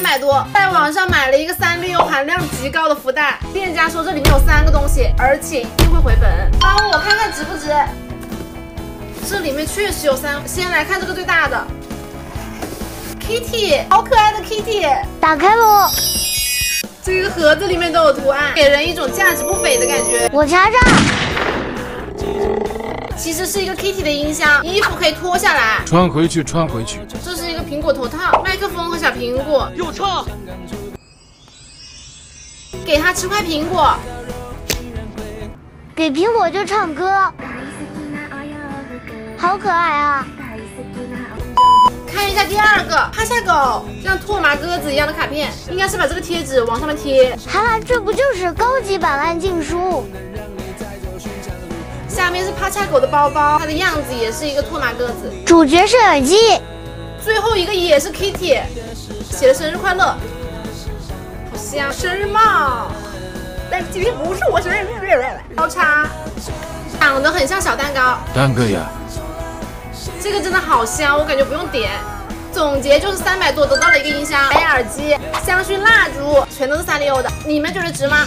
三百多，在网上买了一个三丽鸥含量极高的福袋，店家说这里面有三个东西，而且一定会回本。帮我看看值不值？这里面确实有三，先来看这个最大的，Kitty，好可爱的 Kitty，打开喽。这个盒子里面都有图案，给人一种价值不菲的感觉。我查查，其实是一个 Kitty 的音箱，衣服可以脱下来。穿回去，穿回去。苹果头套，麦克风和小苹果。有唱，给他吃块苹果。给苹果就唱歌，好可爱啊！看一下第二个趴下狗，像拓麻鸽子一样的卡片，应该是把这个贴纸往上面贴。哈哈，这不就是高级版暗镜书？下面是趴下狗的包包，它的样子也是一个拓麻鸽子。主角是耳机，最后一个也是 Kitty，写的生日快乐，好香。生日帽，但今天不是我生日。刀叉，长得很像小蛋糕。单个呀，这个真的好香，我感觉不用点。总结就是三百多得到了一个音箱、白牙耳机、香薰蜡烛，全都是三丽鸥的。你们觉得值吗？